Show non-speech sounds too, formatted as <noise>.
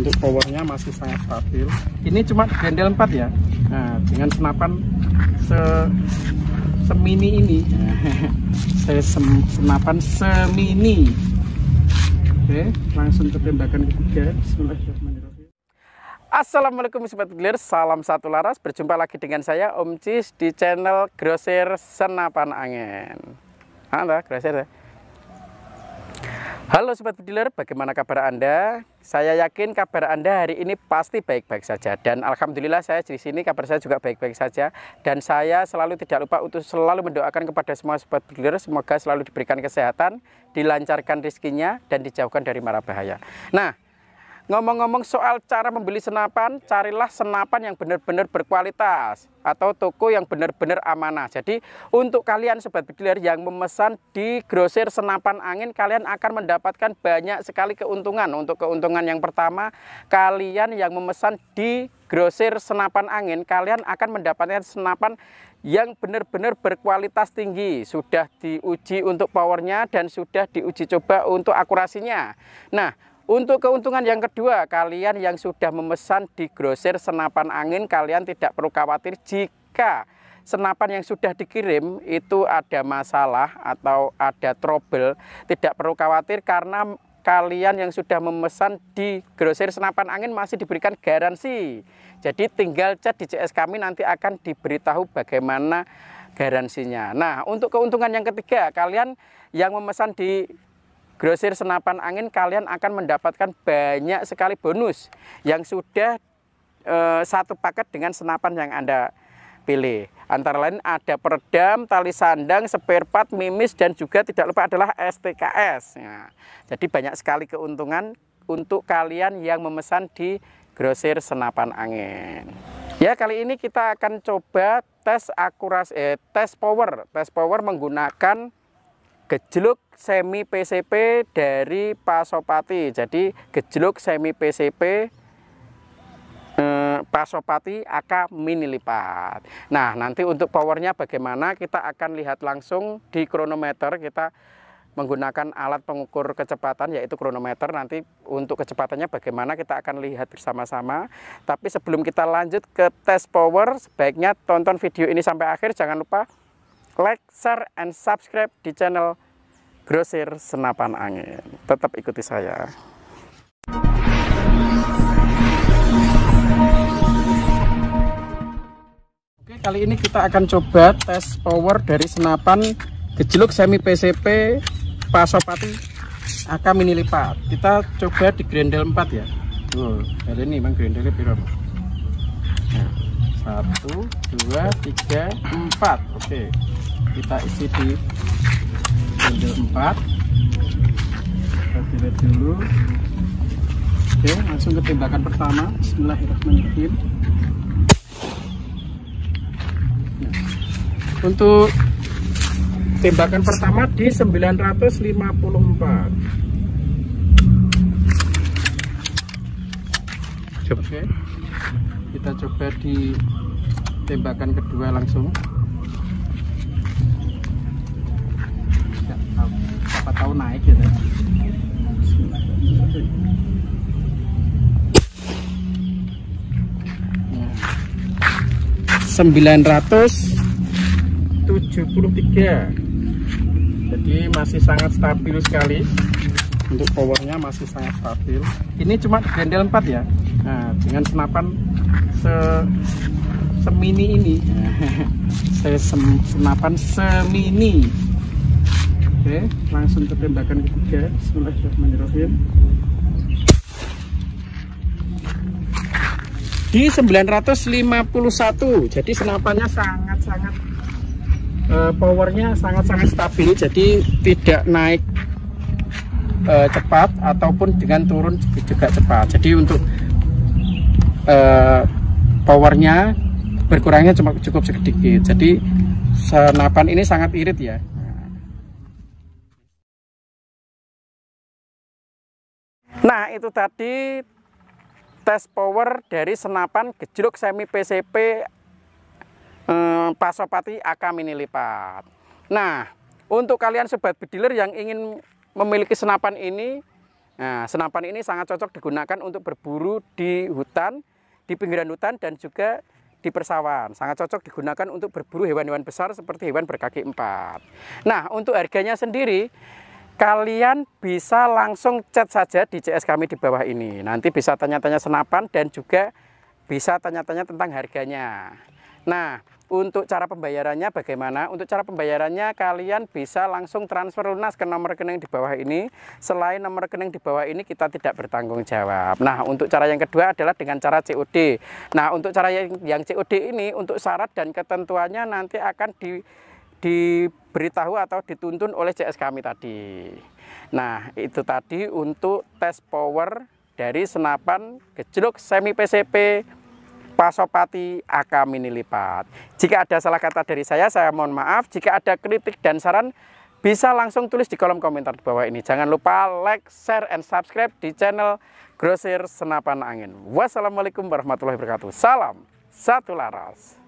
untuk powernya masih sangat stabil. Ini cuma grendel 4 ya? Nah dengan senapan se semini ini. <laughs> Saya sem, senapan semini. Oke langsung ke tembakan ketiga. Assalamualaikum Sobat Gilir, salam satu laras. Berjumpa lagi dengan saya Om Cis di channel Grosir Senapan Angin. Halo Grosir. ya Halo Sobat Bediler, bagaimana kabar Anda? Saya yakin kabar Anda hari ini pasti baik-baik saja. Dan Alhamdulillah saya di sini kabar saya juga baik-baik saja. Dan saya selalu tidak lupa untuk selalu mendoakan kepada semua Sobat Bediler Semoga selalu diberikan kesehatan, dilancarkan rezekinya dan dijauhkan dari mara bahaya. Nah, Ngomong-ngomong soal cara membeli senapan, carilah senapan yang benar-benar berkualitas atau toko yang benar-benar amanah. Jadi untuk kalian sobat bediler yang memesan di grosir senapan angin, kalian akan mendapatkan banyak sekali keuntungan. Untuk keuntungan yang pertama, kalian yang memesan di grosir senapan angin, kalian akan mendapatkan senapan yang benar-benar berkualitas tinggi sudah diuji untuk powernya dan sudah diuji coba untuk akurasinya nah untuk keuntungan yang kedua, kalian yang sudah memesan di grosir senapan angin, kalian tidak perlu khawatir jika senapan yang sudah dikirim itu ada masalah atau ada trouble. Tidak perlu khawatir karena kalian yang sudah memesan di grosir senapan angin masih diberikan garansi. Jadi tinggal chat di CS kami nanti akan diberitahu bagaimana garansinya. Nah, untuk keuntungan yang ketiga, kalian yang memesan di grosir senapan angin kalian akan mendapatkan banyak sekali bonus yang sudah e, satu paket dengan senapan yang Anda pilih. Antara lain ada peredam, tali sandang, spare part, mimis, dan juga tidak lupa adalah STKS. Nah, jadi banyak sekali keuntungan untuk kalian yang memesan di grosir senapan angin. Ya kali ini kita akan coba tes akurasi, eh, tes power, tes power menggunakan gejluk semi PCP dari Pasopati. Jadi gejluk semi PCP eh, Pasopati AK mini lipat. Nah, nanti untuk powernya bagaimana kita akan lihat langsung di kronometer kita menggunakan alat pengukur kecepatan yaitu kronometer nanti untuk kecepatannya bagaimana kita akan lihat bersama-sama tapi sebelum kita lanjut ke tes power sebaiknya tonton video ini sampai akhir jangan lupa like, share, and subscribe di channel Grosir Senapan Angin. Tetap ikuti saya. Oke, kali ini kita akan coba tes power dari senapan gejluk semi PCP Pasopati AK mini lipat. Kita coba di grendel 4 ya. Tuh, kali ini memang grendelnya piro. Nah, satu, dua, tiga, empat. Oke, kita isi di bundel 4 kita dulu. Oke langsung ke tembakan pertama. Bismillahirrahmanirrahim. Nah, untuk tembakan pertama di 954 Oke, kita coba di tembakan kedua langsung siapa tahu naik gitu. Sembilan ratus tujuh puluh tiga. Jadi masih sangat stabil sekali. Untuk powernya masih sangat stabil. Ini cuma grendel 4 ya? Nah dengan senapan se semini ini. <laughs> Saya sem, senapan semini Oke, langsung ke tembakan ketiga. Bismillahirrahmanirrahim. Di 951. Jadi senapannya sangat-sangat uh, powernya sangat-sangat stabil. Jadi tidak naik uh, cepat ataupun dengan turun juga cepat. Jadi untuk uh, powernya berkurangnya cuma cukup sedikit. Jadi senapan ini sangat irit ya. Itu tadi tes power dari senapan gejluk semi PCP eh, Pasopati AK mini lipat. Nah untuk kalian sobat bediler yang ingin memiliki senapan ini Nah, senapan ini sangat cocok digunakan untuk berburu di hutan, di pinggiran hutan dan juga di persawahan. Sangat cocok digunakan untuk berburu hewan-hewan besar seperti hewan berkaki empat. Nah, untuk harganya sendiri, kalian bisa langsung chat saja di CS kami di bawah ini. Nanti bisa tanya-tanya senapan dan juga bisa tanya-tanya tentang harganya. Nah, untuk cara pembayarannya bagaimana? Untuk cara pembayarannya kalian bisa langsung transfer lunas ke nomor rekening di bawah ini. Selain nomor rekening di bawah ini kita tidak bertanggung jawab. Nah, untuk cara yang kedua adalah dengan cara COD. Nah, untuk cara yang, COD ini untuk syarat dan ketentuannya nanti akan di diberitahu atau dituntun oleh CS kami tadi. Nah, itu tadi untuk tes power dari senapan gejluk semi PCP Pasopati AK Mini Lipat. Jika ada salah kata dari saya, saya mohon maaf. Jika ada kritik dan saran, bisa langsung tulis di kolom komentar di bawah ini. Jangan lupa like, share, and subscribe di channel Grosir Senapan Angin. Wassalamualaikum warahmatullahi wabarakatuh. Salam satu laras.